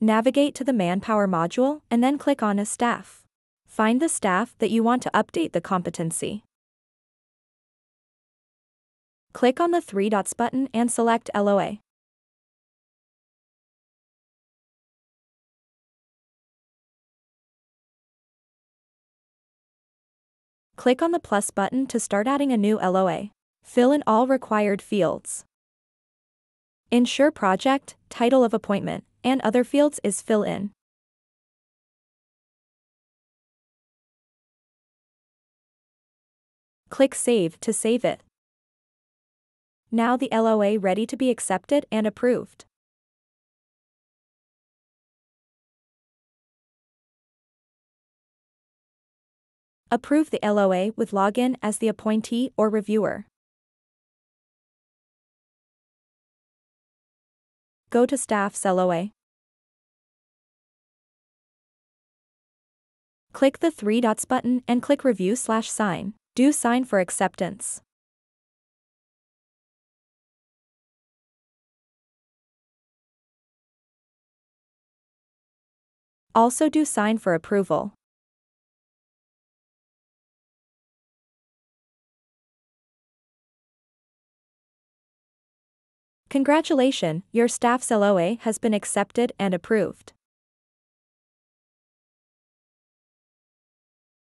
Navigate to the Manpower module and then click on a staff. Find the staff that you want to update the competency. Click on the three dots button and select LOA. Click on the plus button to start adding a new LOA. Fill in all required fields. Ensure project, title of appointment, and other fields is fill in. Click Save to save it. Now the LOA ready to be accepted and approved. Approve the LOA with login as the appointee or reviewer. Go to Staff's LOA. Click the three dots button and click Review slash Sign. Do sign for acceptance. Also do sign for approval. Congratulations, your staff's LOA has been accepted and approved.